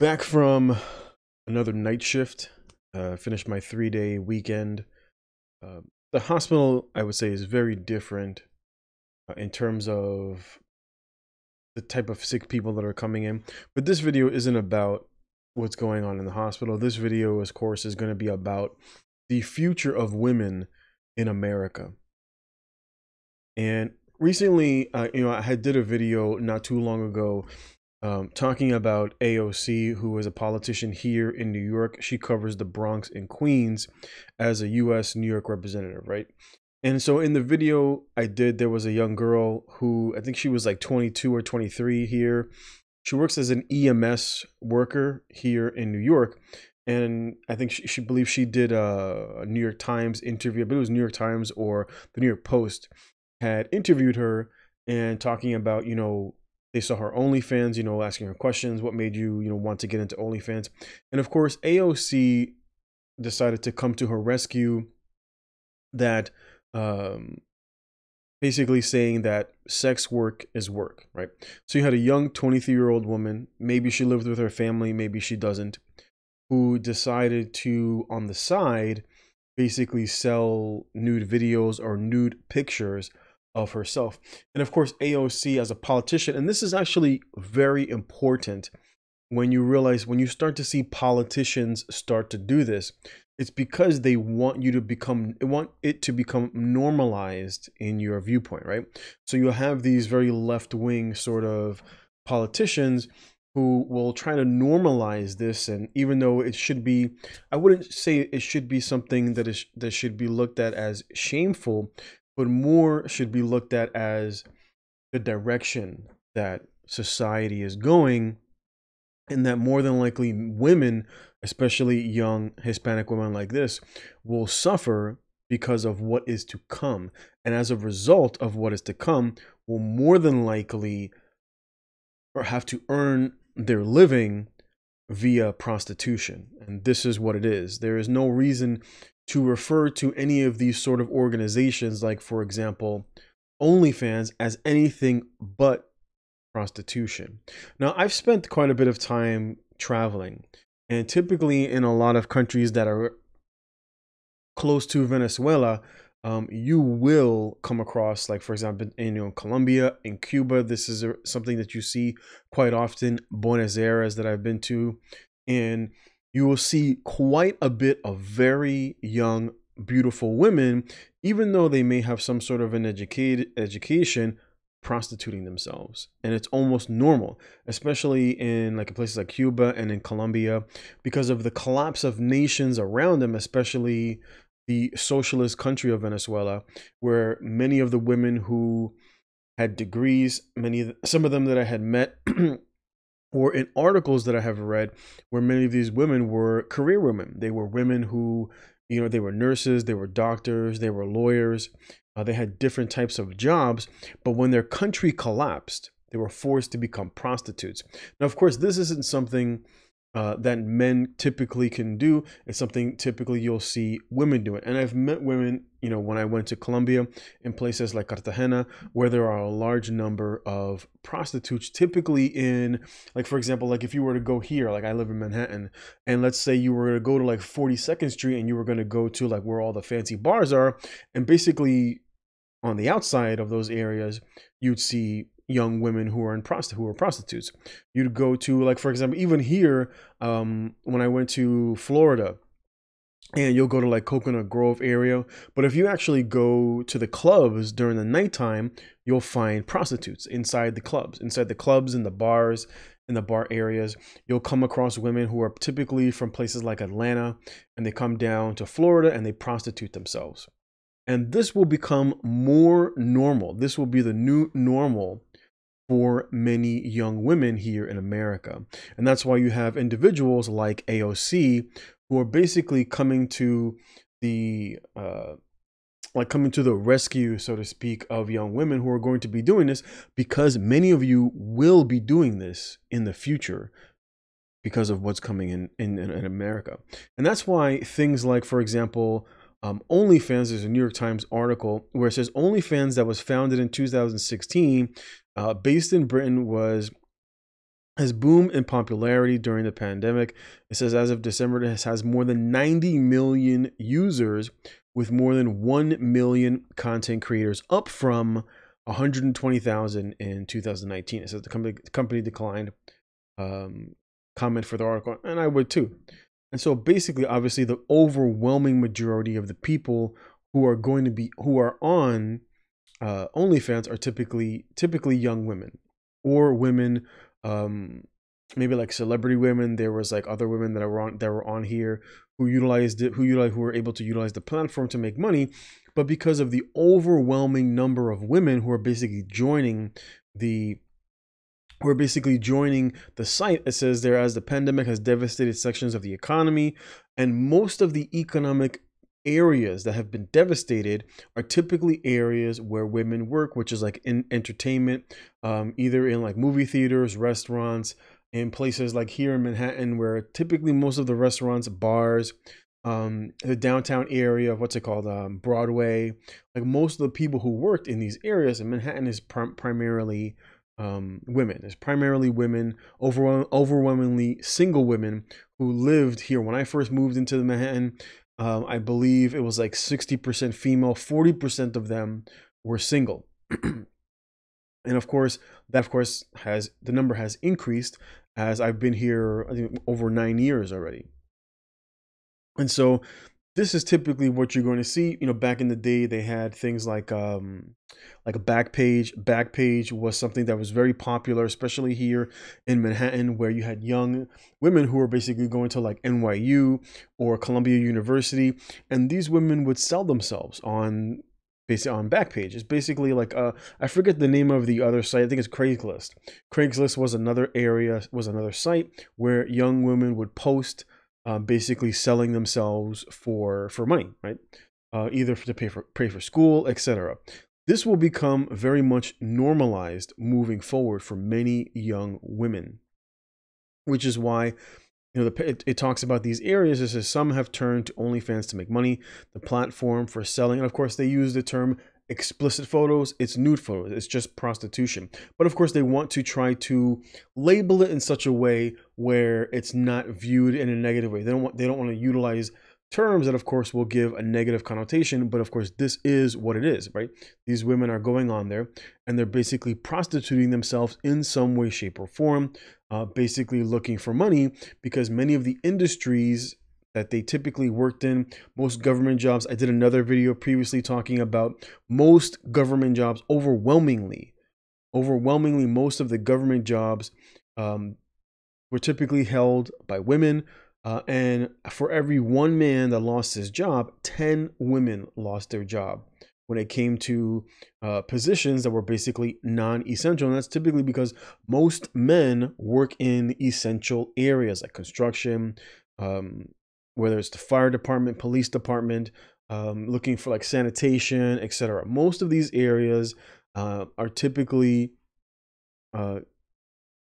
Back from another night shift. Uh, finished my three day weekend. Uh, the hospital, I would say, is very different uh, in terms of the type of sick people that are coming in. But this video isn't about what's going on in the hospital. This video, of course, is going to be about the future of women in America. And recently, uh, you know, I did a video not too long ago um, talking about AOC, who is a politician here in New York. She covers the Bronx and Queens as a U.S. New York representative, right? And so in the video I did, there was a young girl who I think she was like 22 or 23 here. She works as an EMS worker here in New York. And I think she, she believes she did a, a New York Times interview, but it was New York Times or the New York Post had interviewed her and talking about, you know, they saw her OnlyFans, you know, asking her questions. What made you, you know, want to get into OnlyFans? And of course, AOC decided to come to her rescue. That um, basically saying that sex work is work, right? So you had a young 23 year old woman, maybe she lived with her family, maybe she doesn't, who decided to, on the side, basically sell nude videos or nude pictures of herself. And of course, AOC as a politician, and this is actually very important when you realize when you start to see politicians start to do this, it's because they want you to become want it to become normalized in your viewpoint, right? So you have these very left-wing sort of politicians who will try to normalize this and even though it should be I wouldn't say it should be something that is that should be looked at as shameful but more should be looked at as the direction that society is going and that more than likely women especially young hispanic women like this will suffer because of what is to come. And as a result of what is to come will more than likely or have to earn their living via prostitution. And this is what it is. There is no reason to refer to any of these sort of organizations, like, for example, OnlyFans, as anything but prostitution. Now, I've spent quite a bit of time traveling, and typically in a lot of countries that are close to Venezuela, um, you will come across, like for example, in you know, Colombia, in Cuba. This is a, something that you see quite often. Buenos Aires, that I've been to, and you will see quite a bit of very young, beautiful women, even though they may have some sort of an educated education, prostituting themselves. And it's almost normal, especially in like places like Cuba and in Colombia, because of the collapse of nations around them, especially the socialist country of Venezuela, where many of the women who had degrees, many some of them that I had met or in articles that I have read where many of these women were career women. They were women who, you know, they were nurses, they were doctors, they were lawyers. Uh, they had different types of jobs, but when their country collapsed, they were forced to become prostitutes. Now, of course, this isn't something uh, that men typically can do. It's something typically you'll see women do it. And I've met women, you know, when I went to Colombia in places like Cartagena, where there are a large number of prostitutes, typically in, like, for example, like if you were to go here, like I live in Manhattan, and let's say you were to go to like 42nd Street and you were going to go to like where all the fancy bars are, and basically on the outside of those areas, you'd see young women who are in who are prostitutes. You'd go to like for example, even here, um, when I went to Florida, and you'll go to like Coconut Grove area. But if you actually go to the clubs during the nighttime, you'll find prostitutes inside the clubs, inside the clubs and the bars in the bar areas. You'll come across women who are typically from places like Atlanta and they come down to Florida and they prostitute themselves. And this will become more normal. This will be the new normal for many young women here in America. And that's why you have individuals like AOC who are basically coming to the uh, like coming to the rescue, so to speak, of young women who are going to be doing this because many of you will be doing this in the future because of what's coming in, in, in America. And that's why things like, for example, um, OnlyFans, there's a New York Times article where it says OnlyFans that was founded in 2016 uh, based in Britain was has boomed in popularity during the pandemic. It says as of December, it has more than 90 million users with more than 1 million content creators, up from 120,000 in 2019. It says the company, the company declined um, comment for the article, and I would too. And so basically, obviously, the overwhelming majority of the people who are going to be who are on uh, OnlyFans are typically typically young women or women um maybe like celebrity women. There was like other women that were on that were on here who utilized it who utilized who were able to utilize the platform to make money. But because of the overwhelming number of women who are basically joining the who are basically joining the site it says there as the pandemic has devastated sections of the economy and most of the economic areas that have been devastated are typically areas where women work, which is like in entertainment, um, either in like movie theaters, restaurants, in places like here in Manhattan, where typically most of the restaurants, bars, um, the downtown area of what's it called, um, Broadway, like most of the people who worked in these areas in Manhattan is prim- primarily um, women. It's primarily women, overwhelmingly single women who lived here. When I first moved into the Manhattan, um, I believe it was like 60% female, 40% of them were single. and of course, that of course has the number has increased as I've been here I think, over nine years already. And so this is typically what you're going to see. You know, back in the day, they had things like um, like a back page. Back page was something that was very popular, especially here in Manhattan, where you had young women who were basically going to like NYU or Columbia University, and these women would sell themselves on basically on Backpage. It's basically like uh, I forget the name of the other site. I think it's Craigslist. Craigslist was another area, was another site where young women would post um, basically selling themselves for for money, right? Uh, either to pay for pay for school, etc. This will become very much normalized moving forward for many young women, which is why you know the, it, it talks about these areas. It says some have turned to OnlyFans to make money. The platform for selling, and of course they use the term explicit photos, it's nude photos, it's just prostitution. But of course, they want to try to label it in such a way where it's not viewed in a negative way. They don't want they don't want to utilize terms that of course will give a negative connotation but of course this is what it is right these women are going on there and they're basically prostituting themselves in some way shape or form uh, basically looking for money because many of the industries that they typically worked in, most government jobs. I did another video previously talking about most government jobs overwhelmingly, overwhelmingly, most of the government jobs um, were typically held by women. Uh, and for every one man that lost his job, 10 women lost their job when it came to uh, positions that were basically non essential. And that's typically because most men work in essential areas like construction, um, whether it's the fire department, police department, um, looking for like sanitation, etc. Most of these areas uh, are typically uh,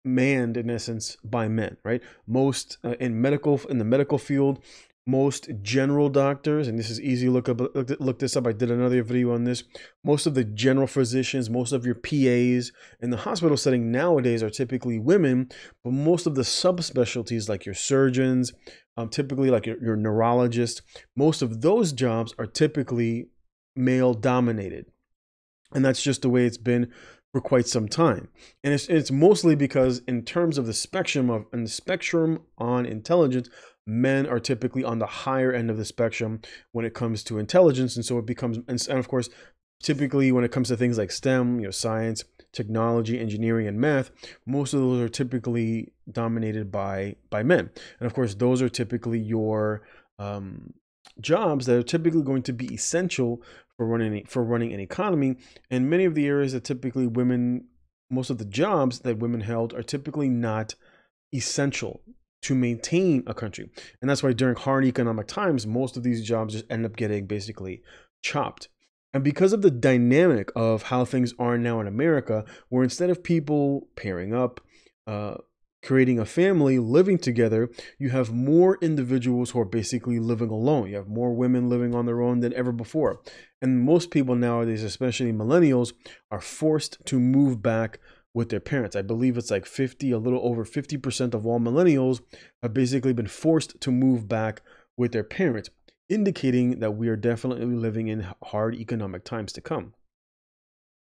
manned in essence by men, right? Most uh, in medical in the medical field, most general doctors, and this is easy. Look up, look, look this up. I did another video on this. Most of the general physicians, most of your PAs in the hospital setting nowadays are typically women, but most of the subspecialties, like your surgeons, um, typically like your, your neurologist, most of those jobs are typically male dominated, and that's just the way it's been for quite some time. And it's, it's mostly because in terms of the spectrum of and the spectrum on intelligence, men are typically on the higher end of the spectrum when it comes to intelligence and so it becomes and of course typically when it comes to things like stem you know science technology engineering and math most of those are typically dominated by by men. And of course those are typically your um, jobs that are typically going to be essential for running for running an economy. And many of the areas that typically women most of the jobs that women held are typically not essential to maintain a country. And that's why during hard economic times, most of these jobs just end up getting basically chopped. And because of the dynamic of how things are now in America, where instead of people pairing up, uh, creating a family, living together, you have more individuals who are basically living alone. You have more women living on their own than ever before. And most people nowadays, especially millennials, are forced to move back with their parents. I believe it's like 50, a little over 50% of all millennials have basically been forced to move back with their parents, indicating that we are definitely living in hard economic times to come.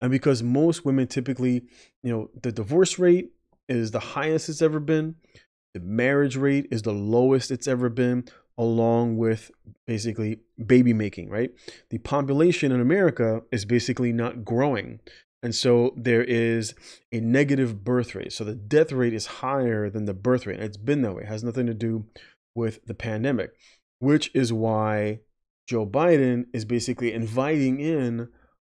And because most women typically, you know, the divorce rate is the highest it's ever been, the marriage rate is the lowest it's ever been, along with basically baby making, right? The population in America is basically not growing. And so there is a negative birth rate. So the death rate is higher than the birth rate. And it's been that way. It has nothing to do with the pandemic, which is why Joe Biden is basically inviting in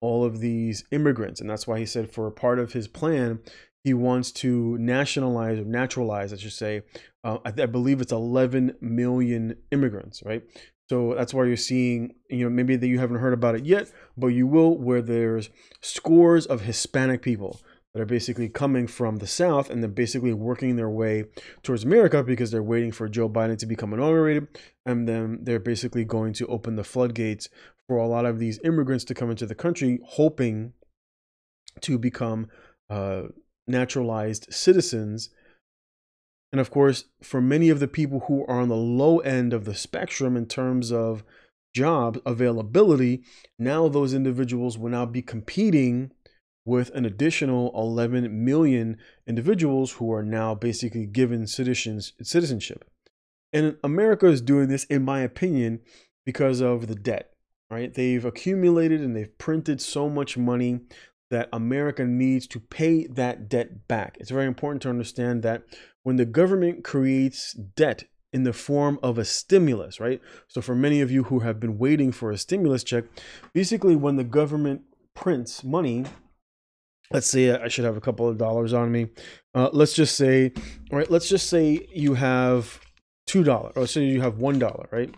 all of these immigrants. And that's why he said for a part of his plan, he wants to nationalize or naturalize, I should say, uh, I, I, believe it's 11 million immigrants, right? So that's why you're seeing, you know, maybe that you haven't heard about it yet, but you will, where there's scores of Hispanic people that are basically coming from the South and they're basically working their way towards America because they're waiting for Joe Biden to become inaugurated. And then they're basically going to open the floodgates for a lot of these immigrants to come into the country, hoping to become uh, naturalized citizens. And of course, for many of the people who are on the low end of the spectrum in terms of job availability, now those individuals will now be competing with an additional 11 million individuals who are now basically given citizens citizenship. And America is doing this, in my opinion, because of the debt, right? They've accumulated and they've printed so much money that America needs to pay that debt back. It's very important to understand that when the government creates debt in the form of a stimulus, right? So, for many of you who have been waiting for a stimulus check, basically, when the government prints money, let's say I should have a couple of dollars on me. Uh, let's just say, all right, let's just say you have two dollars, or say you have one dollar, right?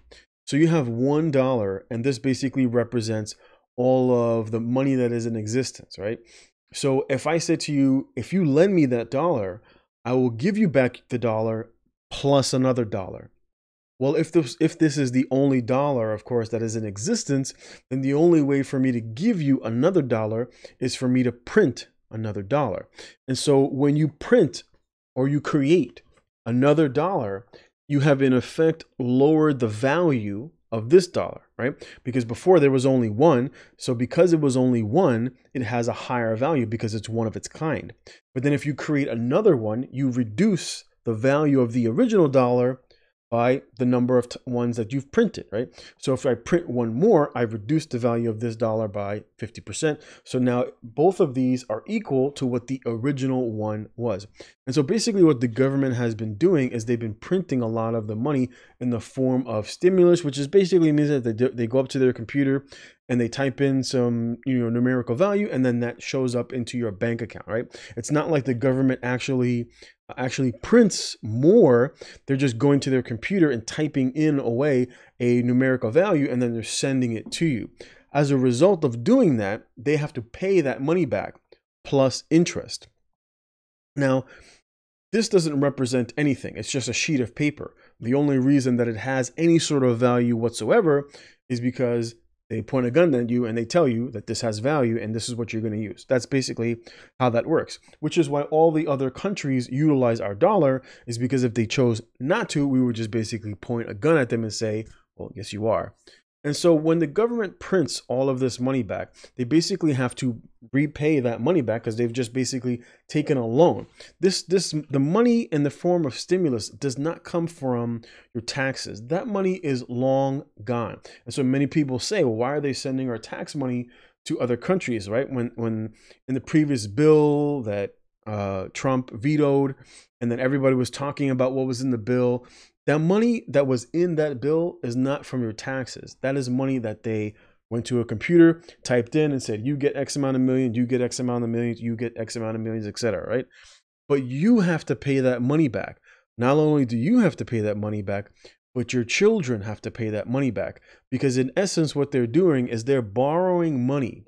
So you have one dollar, and this basically represents all of the money that is in existence, right? So if I said to you, if you lend me that dollar, I will give you back the dollar plus another dollar. Well, if this if this is the only dollar, of course, that is in existence, then the only way for me to give you another dollar is for me to print another dollar. And so when you print or you create another dollar, you have in effect lowered the value of this dollar, right? Because before there was only one. So because it was only one, it has a higher value because it's one of its kind. But then if you create another one, you reduce the value of the original dollar by the number of ones that you've printed, right? So if I print one more, I've reduced the value of this dollar by 50%. So now both of these are equal to what the original one was. And so basically what the government has been doing is they've been printing a lot of the money in the form of stimulus, which is basically means that they, do, they go up to their computer and they type in some you know numerical value and then that shows up into your bank account right it's not like the government actually actually prints more, they're just going to their computer and typing in away a numerical value and then they're sending it to you. As a result of doing that, they have to pay that money back plus interest. Now, this doesn't represent anything. It's just a sheet of paper. The only reason that it has any sort of value whatsoever is because they point a gun at you and they tell you that this has value and this is what you're going to use. That's basically how that works, which is why all the other countries utilize our dollar is because if they chose not to, we would just basically point a gun at them and say, well, yes, you are. And so when the government prints all of this money back, they basically have to repay that money back because they've just basically taken a loan. This this the money in the form of stimulus does not come from your taxes. That money is long gone. And so many people say, well, why are they sending our tax money to other countries, right? When when in the previous bill that uh, Trump vetoed, and then everybody was talking about what was in the bill. That money that was in that bill is not from your taxes. That is money that they went to a computer, typed in, and said, "You get X amount of millions, you get X amount of millions, you get X amount of millions, etc." Right? But you have to pay that money back. Not only do you have to pay that money back, but your children have to pay that money back because in essence what they're doing is they're borrowing money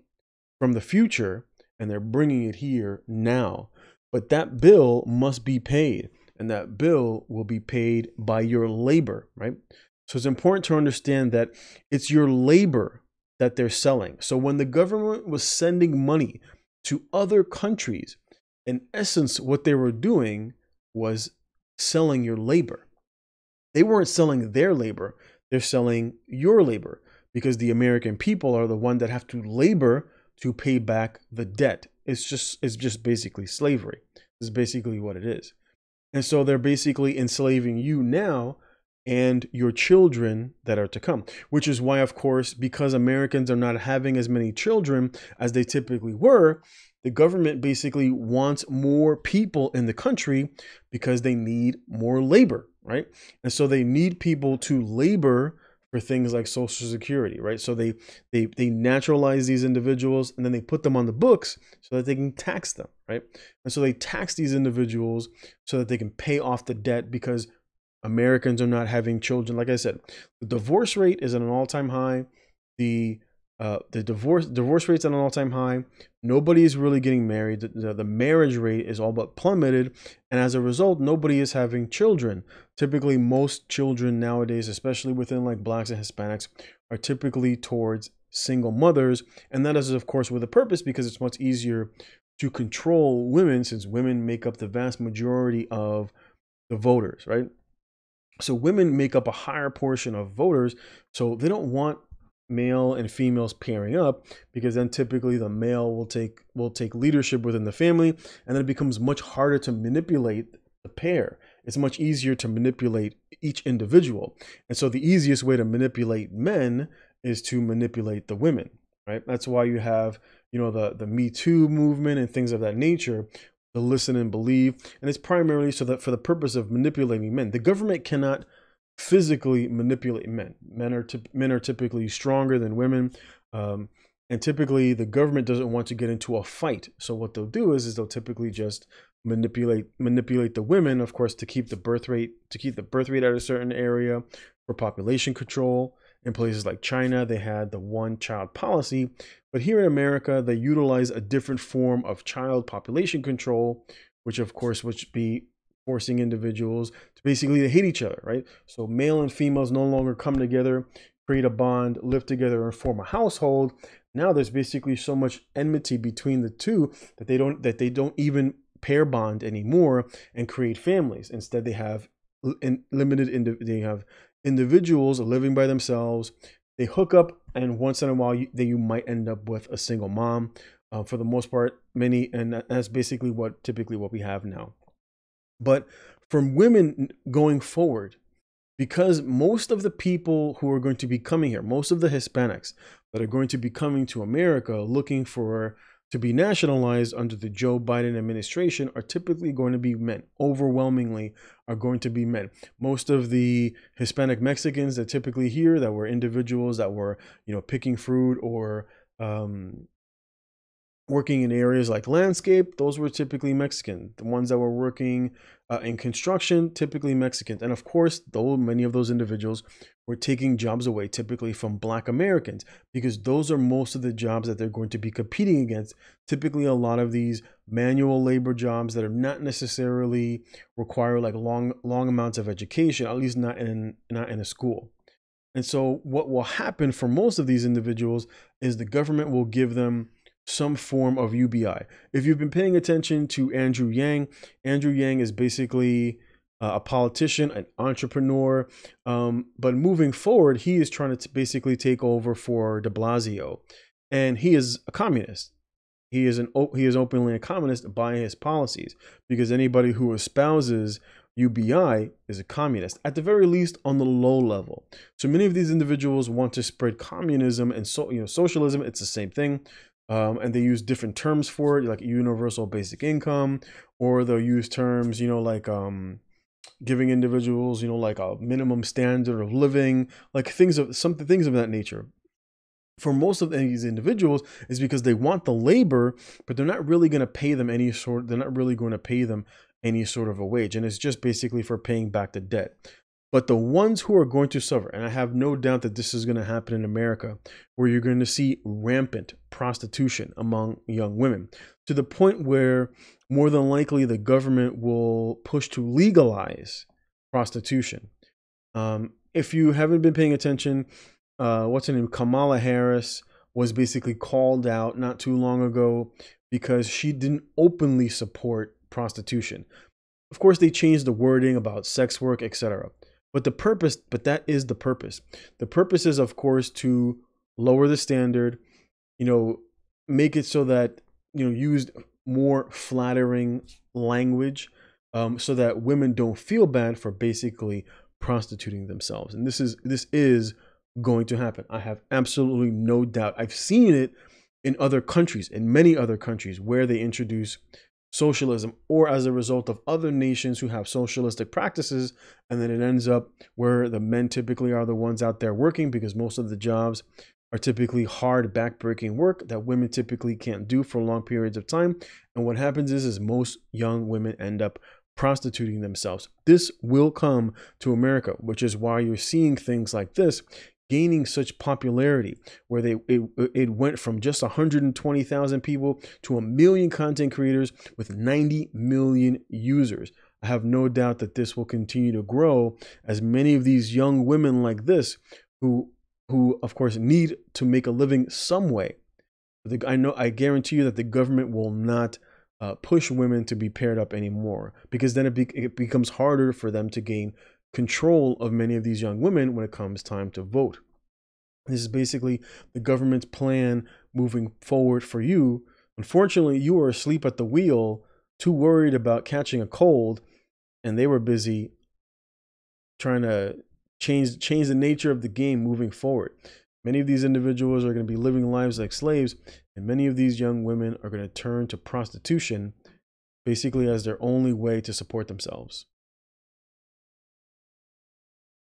from the future and they're bringing it here now but that bill must be paid and that bill will be paid by your labor, right? So it's important to understand that it's your labor that they're selling. So when the government was sending money to other countries, in essence, what they were doing was selling your labor. They weren't selling their labor, they're selling your labor because the American people are the one that have to labor to pay back the debt. It's just it's just basically slavery. Is basically what it is. And so they're basically enslaving you now and your children that are to come. Which is why, of course, because Americans are not having as many children as they typically were, the government basically wants more people in the country because they need more labor, right? And so they need people to labor for things like social security right? So they they they naturalize these individuals and then they put them on the books so that they can tax them right? And so they tax these individuals so that they can pay off the debt because americans are not having children. Like i said the divorce rate is at an all-time high. The uh, the divorce divorce rate's at an all-time high. Nobody is really getting married. The, the, the, marriage rate is all but plummeted, and as a result, nobody is having children. Typically, most children nowadays, especially within like blacks and Hispanics, are typically towards single mothers, and that is of course with a purpose because it's much easier to control women since women make up the vast majority of the voters, right? So women make up a higher portion of voters, so they don't want male and females pairing up because then typically the male will take will take leadership within the family and then it becomes much harder to manipulate the pair. It's much easier to manipulate each individual. And so the easiest way to manipulate men is to manipulate the women right? That's why you have you know the the me too movement and things of that nature the listen and believe. And it's primarily so that for the purpose of manipulating men. The government cannot physically manipulate men. Men are men are typically stronger than women, um, and typically the government doesn't want to get into a fight. So what they'll do is, is they'll typically just manipulate manipulate the women, of course, to keep the birth rate to keep the birth rate at a certain area for population control. In places like China, they had the one child policy, but here in America, they utilize a different form of child population control, which of course would be forcing individuals to basically hate each other, right? So male and females no longer come together, create a bond, live together, and form a household. Now there's basically so much enmity between the two that they don't that they don't even pair bond anymore and create families. Instead, they have limited they have individuals living by themselves. They hook up, and once in a while, you, you might end up with a single mom. Uh, for the most part, many, and that's basically what typically what we have now. But from women going forward, because most of the people who are going to be coming here, most of the Hispanics that are going to be coming to America looking for to be nationalized under the Joe Biden administration are typically going to be men. Overwhelmingly are going to be men. Most of the Hispanic Mexicans that typically here that were individuals that were, you know, picking fruit or um, working in areas like landscape, those were typically Mexican. The ones that were working uh, in construction, typically Mexicans. And of course, though many of those individuals were taking jobs away, typically from Black Americans, because those are most of the jobs that they're going to be competing against. Typically, a lot of these manual labor jobs that are not necessarily require like long, long amounts of education, at least not in not in a school. And so, what will happen for most of these individuals is the government will give them some form of UBI. If you've been paying attention to Andrew Yang, Andrew Yang is basically uh, a politician, an entrepreneur. Um, but moving forward, he is trying to basically take over for De Blasio, and he is a communist. He is an he is openly a communist by his policies because anybody who espouses UBI is a communist, at the very least on the low level. So many of these individuals want to spread communism and so you know socialism. It's the same thing um, and they use different terms for it, like universal basic income, or they'll use terms, you know, like um, giving individuals, you know, like a minimum standard of living, like things of some things of that nature. For most of these individuals, is because they want the labor, but they're not really going to pay them any sort. They're not really going to pay them any sort of a wage, and it's just basically for paying back the debt. But the ones who are going to suffer, and I have no doubt that this is going to happen in America, where you're going to see rampant prostitution among young women to the point where more than likely the government will push to legalize prostitution. Um, if you haven't been paying attention, uh, what's her name? Kamala Harris was basically called out not too long ago because she didn't openly support prostitution. Of course, they changed the wording about sex work, etc. But the purpose, but that is the purpose. The purpose is, of course, to lower the standard, you know, make it so that, you know, used more flattering language um, so that women don't feel bad for basically prostituting themselves. And this is this is going to happen. I have absolutely no doubt. I've seen it in other countries, in many other countries where they introduce socialism or as a result of other nations who have socialistic practices. And then it ends up where the men typically are the ones out there working because most of the jobs are typically hard backbreaking work that women typically can't do for long periods of time. And what happens is is most young women end up prostituting themselves. This will come to america which is why you're seeing things like this gaining such popularity where they it, it went from just 120,000 people to a million content creators with 90 million users. I have no doubt that this will continue to grow as many of these young women like this who who of course need to make a living some way. I know I guarantee you that the government will not uh, push women to be paired up anymore because then it, be, it becomes harder for them to gain control of many of these young women when it comes time to vote. This is basically the government's plan moving forward for you. Unfortunately, you were asleep at the wheel, too worried about catching a cold, and they were busy trying to change change the nature of the game moving forward. Many of these individuals are going to be living lives like slaves, and many of these young women are going to turn to prostitution basically as their only way to support themselves.